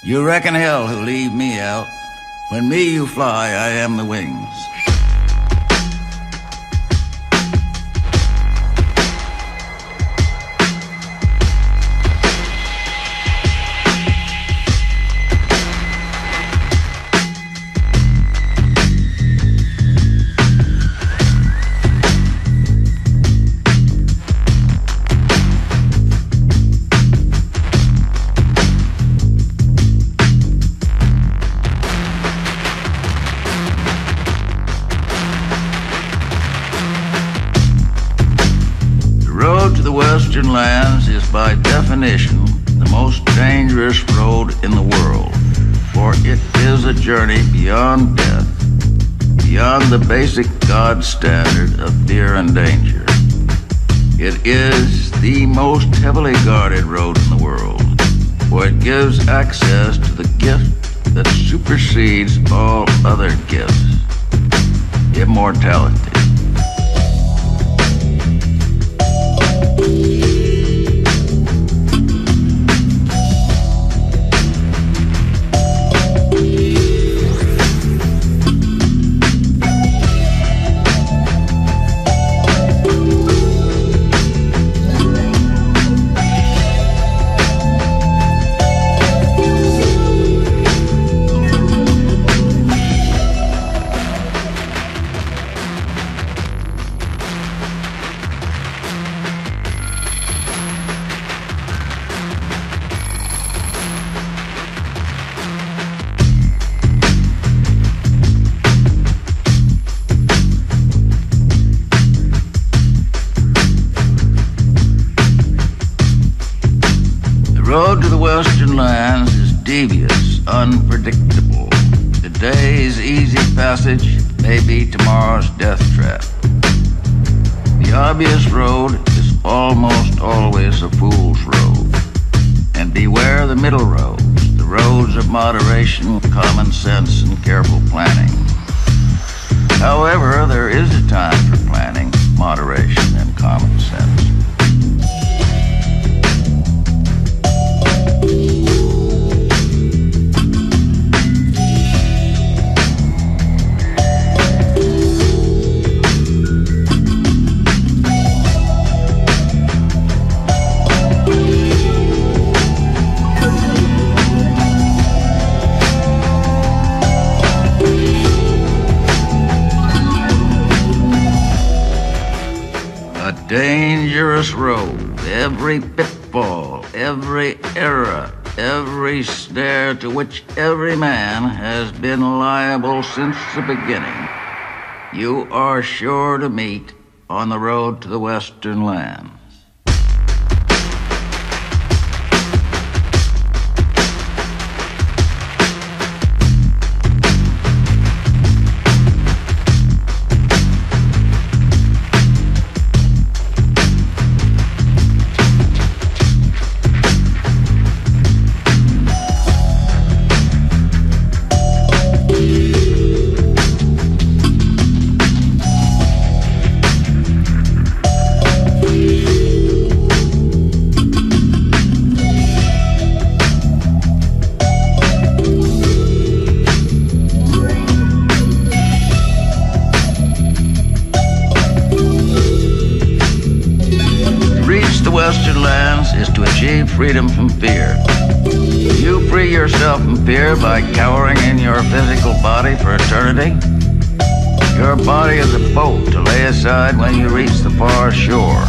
You reckon hell who leave me out. When me you fly, I am the wings. Road to the western lands is by definition the most dangerous road in the world, for it is a journey beyond death, beyond the basic God standard of fear and danger. It is the most heavily guarded road in the world, for it gives access to the gift that supersedes all other gifts immortality. The unpredictable. Today's easy passage may be tomorrow's death trap. The obvious road is almost always a fool's road. And beware the middle roads, the roads of moderation, common sense, and careful planning. However, there is a time for planning, moderation, and common sense. Dangerous road. Every pitfall, every error, every snare to which every man has been liable since the beginning. You are sure to meet on the road to the western lands. The western lands is to achieve freedom from fear. You free yourself from fear by cowering in your physical body for eternity. Your body is a boat to lay aside when you reach the far shore.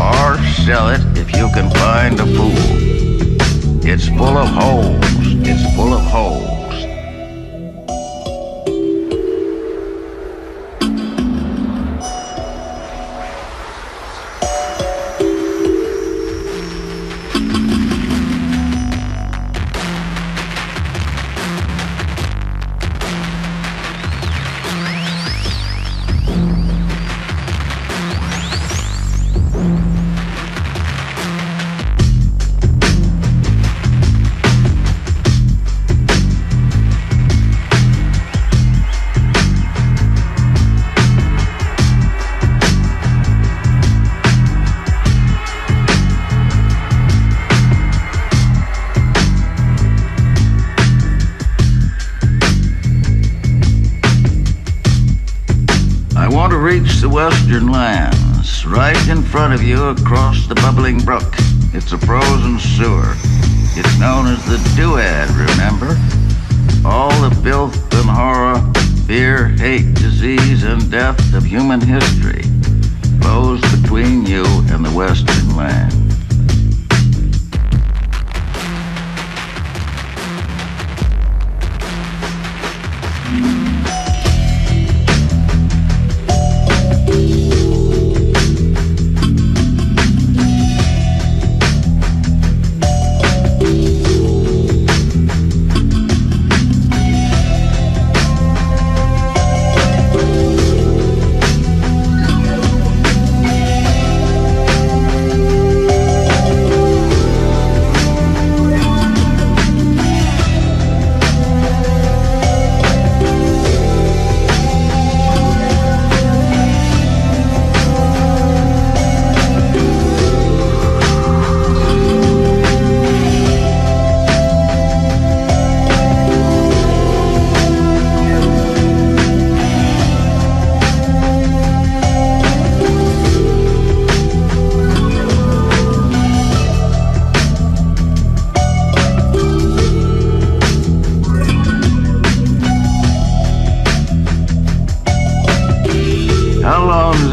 Or sell it if you can find a fool. It's full of holes. It's full of holes. Western lands, right in front of you across the bubbling brook. It's a frozen sewer. It's known as the Duad, remember? All the filth and horror, fear, hate, disease, and death of human history flows between you and the western land.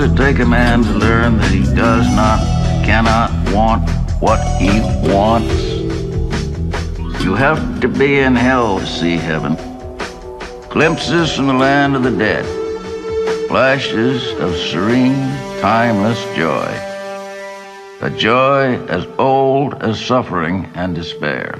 It take a man to learn that he does not, cannot want what he wants? You have to be in hell to see heaven. Glimpses from the land of the dead. Flashes of serene, timeless joy. A joy as old as suffering and despair.